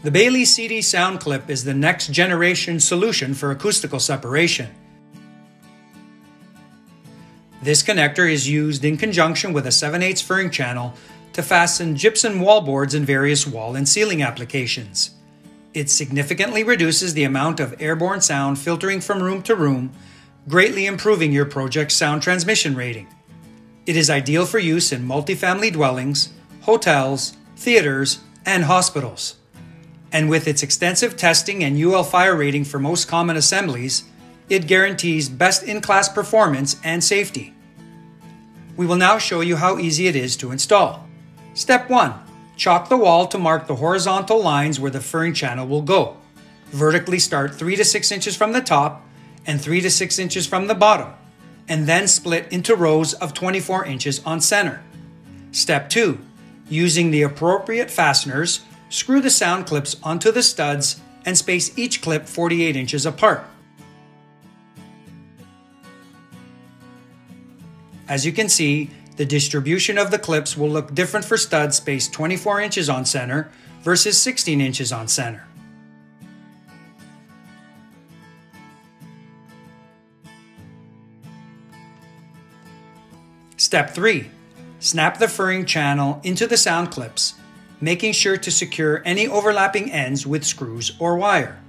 The Bailey CD sound clip is the next generation solution for acoustical separation. This connector is used in conjunction with a 7 8 furring channel to fasten gypsum wallboards in various wall and ceiling applications. It significantly reduces the amount of airborne sound filtering from room to room, greatly improving your project's sound transmission rating. It is ideal for use in multifamily dwellings, hotels, theaters, and hospitals. And with its extensive testing and UL fire rating for most common assemblies, it guarantees best in class performance and safety. We will now show you how easy it is to install. Step 1 Chalk the wall to mark the horizontal lines where the furring channel will go. Vertically start 3 to 6 inches from the top and 3 to 6 inches from the bottom, and then split into rows of 24 inches on center. Step 2 Using the appropriate fasteners, screw the sound clips onto the studs and space each clip 48 inches apart. As you can see, the distribution of the clips will look different for studs spaced 24 inches on center versus 16 inches on center. Step 3. Snap the furring channel into the sound clips, making sure to secure any overlapping ends with screws or wire.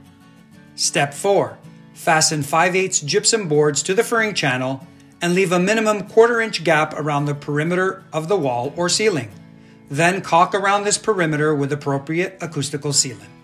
Step 4. Fasten 5 8 gypsum boards to the furring channel and leave a minimum quarter inch gap around the perimeter of the wall or ceiling. Then caulk around this perimeter with appropriate acoustical sealant.